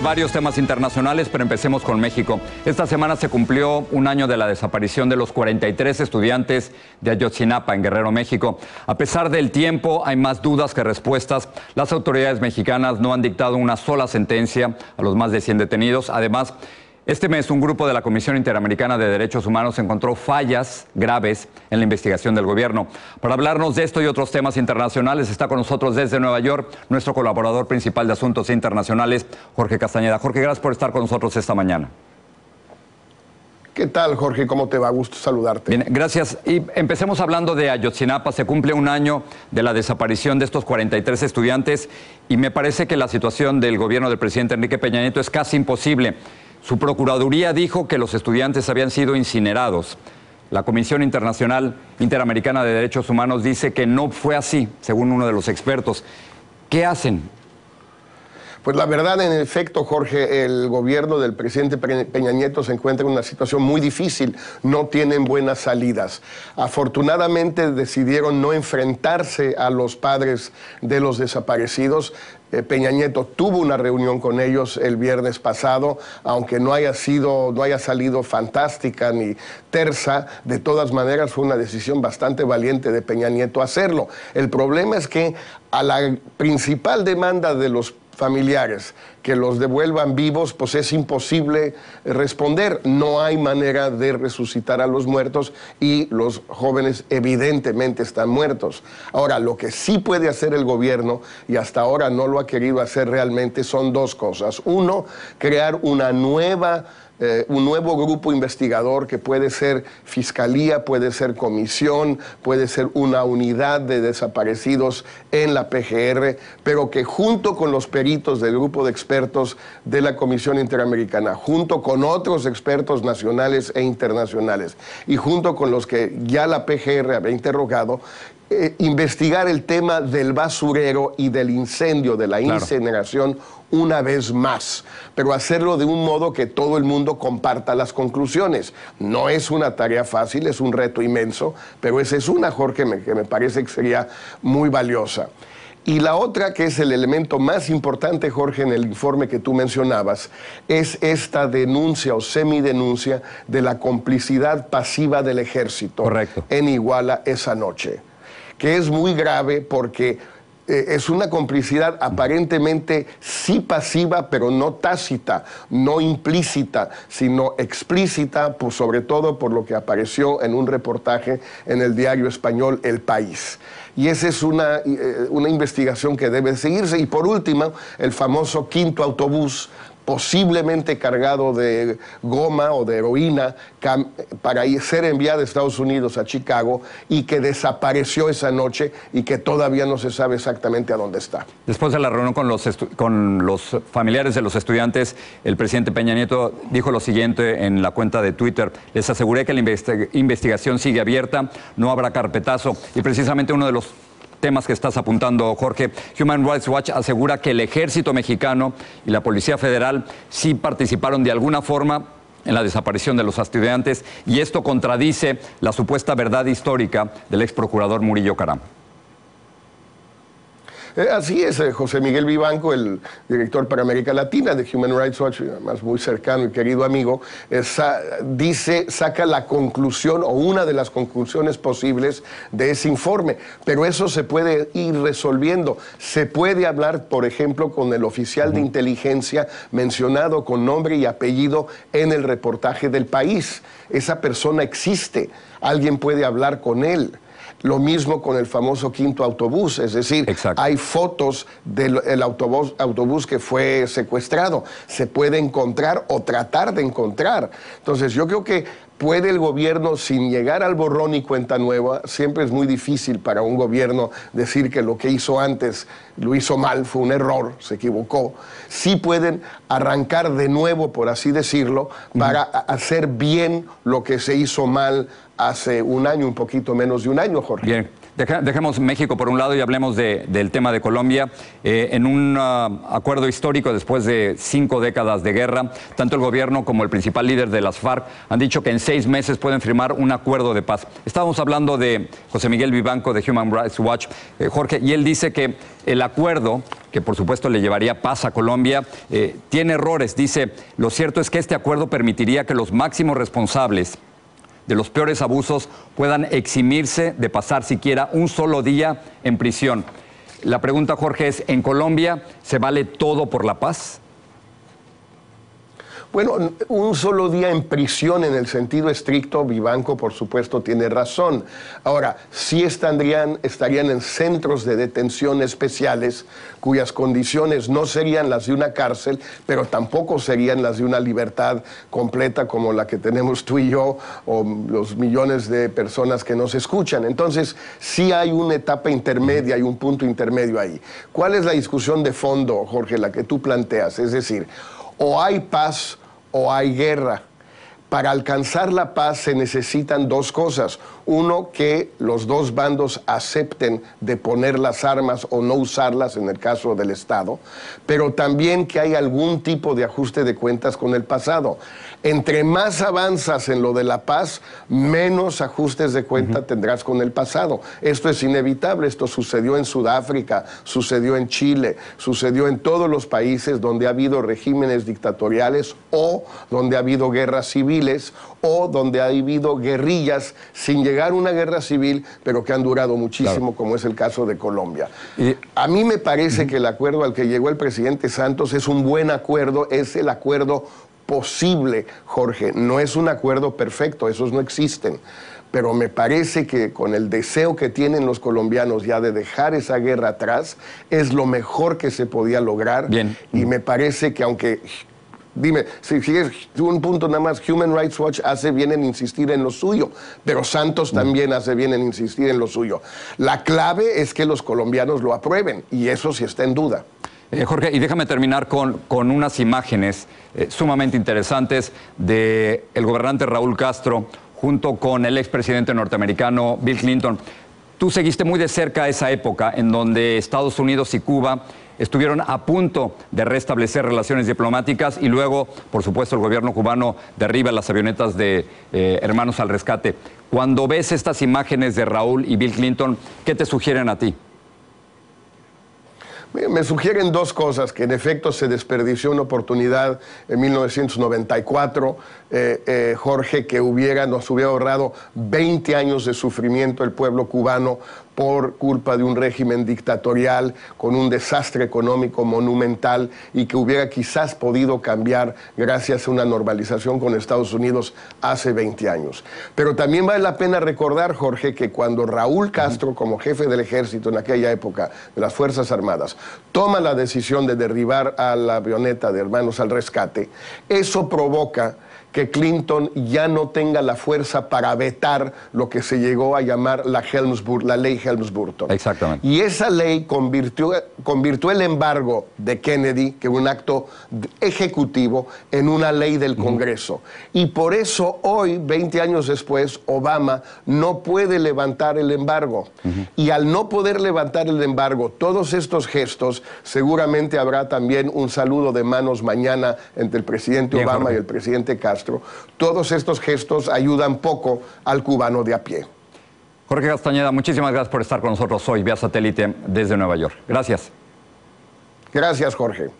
de varios temas internacionales, pero empecemos con México. Esta semana se cumplió un año de la desaparición de los 43 estudiantes de Ayotzinapa, en Guerrero, México. A pesar del tiempo, hay más dudas que respuestas. Las autoridades mexicanas no han dictado una sola sentencia a los más de 100 detenidos. Además, este mes un grupo de la Comisión Interamericana de Derechos Humanos encontró fallas graves en la investigación del gobierno. Para hablarnos de esto y otros temas internacionales está con nosotros desde Nueva York nuestro colaborador principal de Asuntos Internacionales, Jorge Castañeda. Jorge, gracias por estar con nosotros esta mañana. ¿Qué tal, Jorge? ¿Cómo te va? Gusto saludarte. Bien, gracias. Y empecemos hablando de Ayotzinapa. Se cumple un año de la desaparición de estos 43 estudiantes y me parece que la situación del gobierno del presidente Enrique Peña Nieto es casi imposible. Su Procuraduría dijo que los estudiantes habían sido incinerados. La Comisión Internacional Interamericana de Derechos Humanos dice que no fue así, según uno de los expertos. ¿Qué hacen? Pues la verdad, en efecto, Jorge, el gobierno del presidente Peña Nieto se encuentra en una situación muy difícil, no tienen buenas salidas. Afortunadamente decidieron no enfrentarse a los padres de los desaparecidos. Eh, Peña Nieto tuvo una reunión con ellos el viernes pasado, aunque no haya sido, no haya salido fantástica ni tersa, de todas maneras fue una decisión bastante valiente de Peña Nieto hacerlo. El problema es que a la principal demanda de los familiares que los devuelvan vivos, pues es imposible responder. No hay manera de resucitar a los muertos y los jóvenes evidentemente están muertos. Ahora, lo que sí puede hacer el gobierno, y hasta ahora no lo ha querido hacer realmente, son dos cosas. Uno, crear una nueva eh, un nuevo grupo investigador que puede ser fiscalía, puede ser comisión, puede ser una unidad de desaparecidos en la PGR, pero que junto con los peritos del grupo de expertos de la Comisión Interamericana, junto con otros expertos nacionales e internacionales y junto con los que ya la PGR había interrogado, eh, investigar el tema del basurero y del incendio, de la incineración una vez más, pero hacerlo de un modo que todo el mundo comparta las conclusiones. No es una tarea fácil, es un reto inmenso, pero esa es una, Jorge, que me parece que sería muy valiosa. Y la otra, que es el elemento más importante, Jorge, en el informe que tú mencionabas, es esta denuncia o semidenuncia de la complicidad pasiva del ejército en Iguala esa noche que es muy grave porque eh, es una complicidad aparentemente sí pasiva, pero no tácita, no implícita, sino explícita, sobre todo por lo que apareció en un reportaje en el diario español El País. Y esa es una, eh, una investigación que debe seguirse. Y por último, el famoso quinto autobús posiblemente cargado de goma o de heroína para ser enviado a Estados Unidos, a Chicago, y que desapareció esa noche y que todavía no se sabe exactamente a dónde está. Después de la reunión con los, con los familiares de los estudiantes, el presidente Peña Nieto dijo lo siguiente en la cuenta de Twitter, les aseguré que la investigación sigue abierta, no habrá carpetazo, y precisamente uno de los temas que estás apuntando, Jorge. Human Rights Watch asegura que el ejército mexicano y la Policía Federal sí participaron de alguna forma en la desaparición de los estudiantes y esto contradice la supuesta verdad histórica del ex procurador Murillo Caram. Eh, así es, eh, José Miguel Vivanco, el director para América Latina de Human Rights Watch, además muy cercano y querido amigo, eh, dice, saca la conclusión o una de las conclusiones posibles de ese informe. Pero eso se puede ir resolviendo. Se puede hablar, por ejemplo, con el oficial de inteligencia mencionado con nombre y apellido en el reportaje del país. Esa persona existe. Alguien puede hablar con él. Lo mismo con el famoso quinto autobús, es decir, hay fotos del autobús, autobús que fue secuestrado, se puede encontrar o tratar de encontrar. Entonces yo creo que puede el gobierno, sin llegar al borrón y cuenta nueva, siempre es muy difícil para un gobierno decir que lo que hizo antes lo hizo mal, fue un error, se equivocó, sí pueden arrancar de nuevo, por así decirlo, para hacer bien lo que se hizo mal hace un año, un poquito menos de un año, Jorge. Bien. Dejemos México por un lado y hablemos del tema de Colombia. Eh, en un ah, acuerdo histórico después de cinco décadas de guerra, tanto el gobierno como el principal líder de las FARC han dicho que en seis meses pueden firmar un acuerdo de paz. Estábamos hablando de José Miguel Vivanco de Human Rights Watch, eh, Jorge, y él dice que el acuerdo que por supuesto le llevaría paz a Colombia, eh, tiene errores. Dice, lo cierto es que este acuerdo permitiría que los máximos responsables de los peores abusos puedan eximirse de pasar siquiera un solo día en prisión. La pregunta, Jorge, es, ¿en Colombia se vale todo por la paz? Bueno, un solo día en prisión en el sentido estricto, Vivanco por supuesto tiene razón. Ahora, sí estarían, estarían en centros de detención especiales cuyas condiciones no serían las de una cárcel, pero tampoco serían las de una libertad completa como la que tenemos tú y yo o los millones de personas que nos escuchan. Entonces, sí hay una etapa intermedia, hay un punto intermedio ahí. ¿Cuál es la discusión de fondo, Jorge, la que tú planteas? Es decir, o hay paz o hay guerra. Para alcanzar la paz se necesitan dos cosas. Uno, que los dos bandos acepten de poner las armas o no usarlas en el caso del Estado, pero también que hay algún tipo de ajuste de cuentas con el pasado. Entre más avanzas en lo de la paz, menos ajustes de cuenta tendrás con el pasado. Esto es inevitable, esto sucedió en Sudáfrica, sucedió en Chile, sucedió en todos los países donde ha habido regímenes dictatoriales o donde ha habido guerras civiles o donde ha habido guerrillas sin llegar a una guerra civil, pero que han durado muchísimo, como es el caso de Colombia. a mí me parece que el acuerdo al que llegó el presidente Santos es un buen acuerdo, es el acuerdo posible, Jorge. No es un acuerdo perfecto, esos no existen. Pero me parece que con el deseo que tienen los colombianos ya de dejar esa guerra atrás, es lo mejor que se podía lograr. Bien. Y me parece que aunque Dime, si sigues un punto nada más, Human Rights Watch hace bien en insistir en lo suyo, pero Santos también hace bien en insistir en lo suyo. La clave es que los colombianos lo aprueben y eso sí está en duda. Eh, Jorge, y déjame terminar con, con unas imágenes eh, sumamente interesantes del el gobernante Raúl Castro junto con el expresidente norteamericano Bill Clinton. Tú seguiste muy de cerca esa época en donde Estados Unidos y Cuba estuvieron a punto de restablecer relaciones diplomáticas y luego, por supuesto, el gobierno cubano derriba las avionetas de eh, Hermanos al Rescate. Cuando ves estas imágenes de Raúl y Bill Clinton, ¿qué te sugieren a ti? Me sugieren dos cosas, que en efecto se desperdició una oportunidad en 1994, eh, eh, Jorge, que hubiera, nos hubiera ahorrado 20 años de sufrimiento el pueblo cubano por culpa de un régimen dictatorial con un desastre económico monumental y que hubiera quizás podido cambiar gracias a una normalización con Estados Unidos hace 20 años. Pero también vale la pena recordar, Jorge, que cuando Raúl Castro, como jefe del ejército en aquella época de las Fuerzas Armadas, toma la decisión de derribar a la avioneta de Hermanos al Rescate, eso provoca que Clinton ya no tenga la fuerza para vetar lo que se llegó a llamar la Helmsburg, la ley Helms-Burton. Exactamente. Y esa ley convirtió, convirtió el embargo de Kennedy, que un acto ejecutivo, en una ley del Congreso. Y por eso hoy, 20 años después, Obama no puede levantar el embargo. Y al no poder levantar el embargo, todos estos gestos, seguramente habrá también un saludo de manos mañana entre el presidente Obama y el presidente Castro todos estos gestos ayudan poco al cubano de a pie. Jorge Castañeda, muchísimas gracias por estar con nosotros hoy vía satélite desde Nueva York. Gracias. Gracias, Jorge.